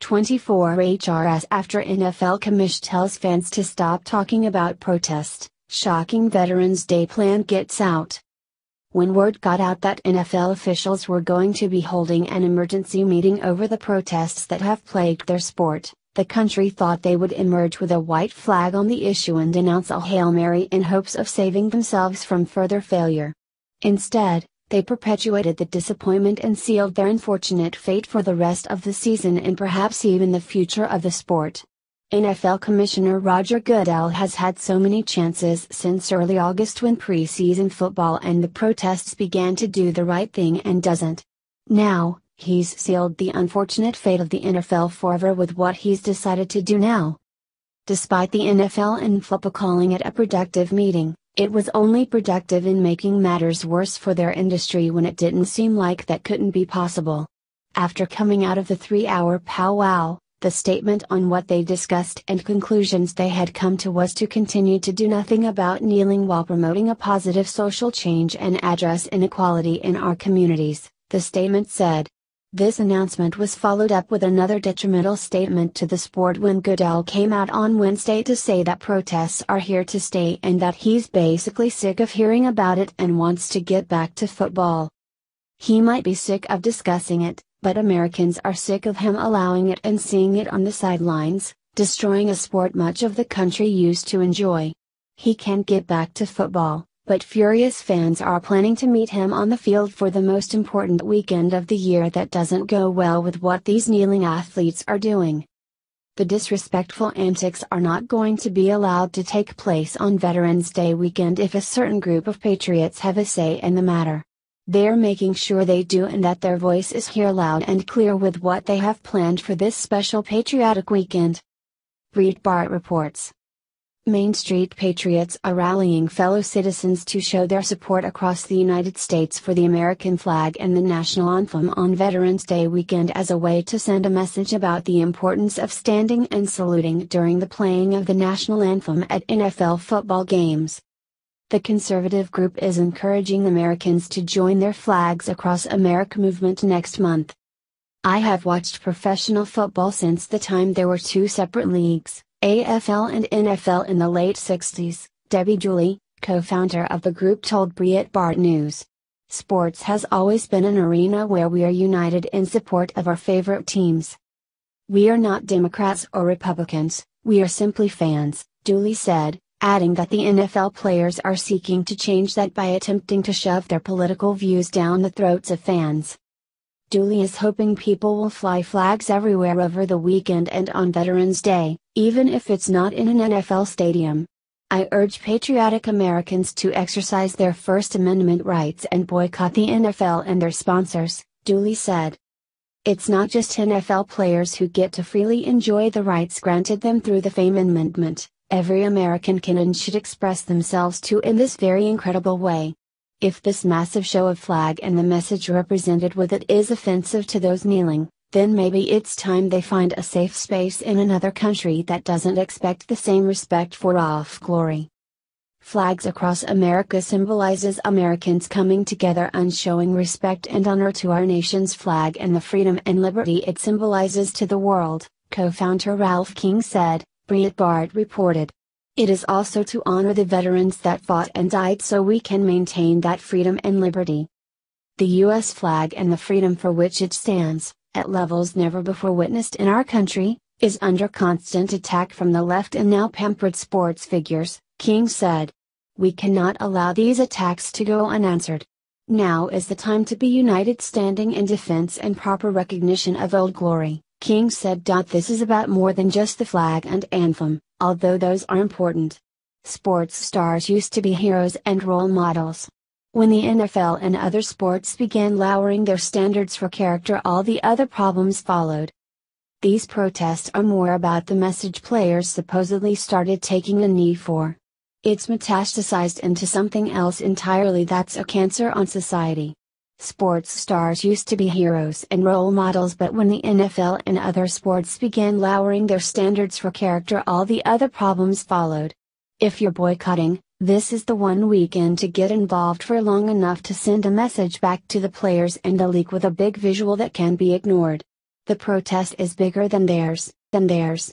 24 HRS after NFL commish tells fans to stop talking about protest, shocking Veterans Day plan gets out. When word got out that NFL officials were going to be holding an emergency meeting over the protests that have plagued their sport, the country thought they would emerge with a white flag on the issue and announce a Hail Mary in hopes of saving themselves from further failure. Instead, they perpetuated the disappointment and sealed their unfortunate fate for the rest of the season and perhaps even the future of the sport. NFL Commissioner Roger Goodell has had so many chances since early August when preseason football and the protests began to do the right thing and doesn't. Now, he's sealed the unfortunate fate of the NFL forever with what he's decided to do now. Despite the NFL and NFLPA calling it a productive meeting, it was only productive in making matters worse for their industry when it didn't seem like that couldn't be possible. After coming out of the three hour powwow, the statement on what they discussed and conclusions they had come to was to continue to do nothing about kneeling while promoting a positive social change and address inequality in our communities, the statement said. This announcement was followed up with another detrimental statement to the sport when Goodell came out on Wednesday to say that protests are here to stay and that he's basically sick of hearing about it and wants to get back to football. He might be sick of discussing it, but Americans are sick of him allowing it and seeing it on the sidelines, destroying a sport much of the country used to enjoy. He can't get back to football, but furious fans are planning to meet him on the field for the most important weekend of the year that doesn't go well with what these kneeling athletes are doing. The disrespectful antics are not going to be allowed to take place on Veterans Day weekend if a certain group of patriots have a say in the matter. They're making sure they do and that their voice is here loud and clear with what they have planned for this special patriotic weekend. Breitbart reports. Main Street Patriots are rallying fellow citizens to show their support across the United States for the American flag and the national anthem on Veterans Day weekend as a way to send a message about the importance of standing and saluting during the playing of the national anthem at NFL football games. The conservative group is encouraging Americans to join their Flags Across America movement next month. I have watched professional football since the time there were two separate leagues. AFL and NFL in the late 60s, Debbie Dooley, co founder of the group, told Breitbart News. Sports has always been an arena where we are united in support of our favorite teams. We are not Democrats or Republicans, we are simply fans, Dooley said, adding that the NFL players are seeking to change that by attempting to shove their political views down the throats of fans. Dooley is hoping people will fly flags everywhere over the weekend and on Veterans Day, even if it's not in an NFL stadium. I urge patriotic Americans to exercise their First Amendment rights and boycott the NFL and their sponsors, Dooley said. It's not just NFL players who get to freely enjoy the rights granted them through the Fame Amendment, every American can and should express themselves too in this very incredible way. If this massive show of flag and the message represented with it is offensive to those kneeling, then maybe it's time they find a safe space in another country that doesn't expect the same respect for old glory. Flags across America symbolizes Americans coming together and showing respect and honor to our nation's flag and the freedom and liberty it symbolizes to the world, co-founder Ralph King said, Breitbart reported. It is also to honor the veterans that fought and died so we can maintain that freedom and liberty. The U.S. flag and the freedom for which it stands, at levels never before witnessed in our country, is under constant attack from the left and now pampered sports figures, King said. We cannot allow these attacks to go unanswered. Now is the time to be united standing in defense and proper recognition of old glory, King said. This is about more than just the flag and anthem although those are important. Sports stars used to be heroes and role models. When the NFL and other sports began lowering their standards for character, all the other problems followed. These protests are more about the message players supposedly started taking a knee for. It's metastasized into something else entirely that's a cancer on society. Sports stars used to be heroes and role models, but when the NFL and other sports began lowering their standards for character, all the other problems followed. If you're boycotting, this is the one weekend to get involved for long enough to send a message back to the players and the league with a big visual that can be ignored. The protest is bigger than theirs, than theirs.